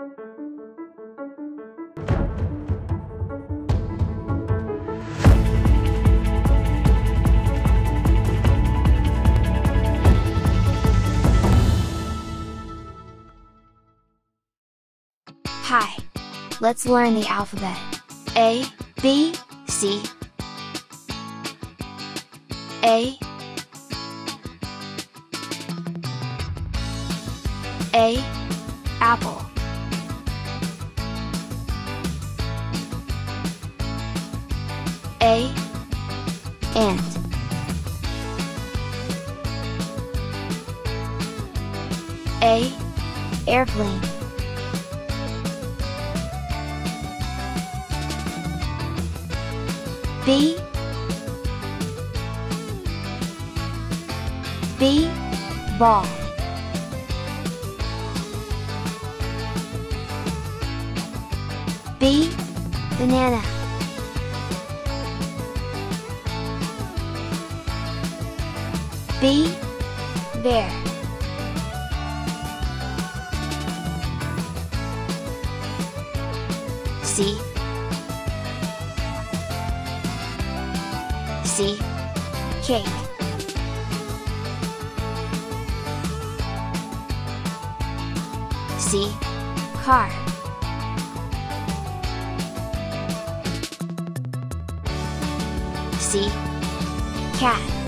Hi! Let's learn the alphabet. A, B, C, A, A, apple. A, ant. A, airplane. B B ball B banana B bear C C cake. C car. C cat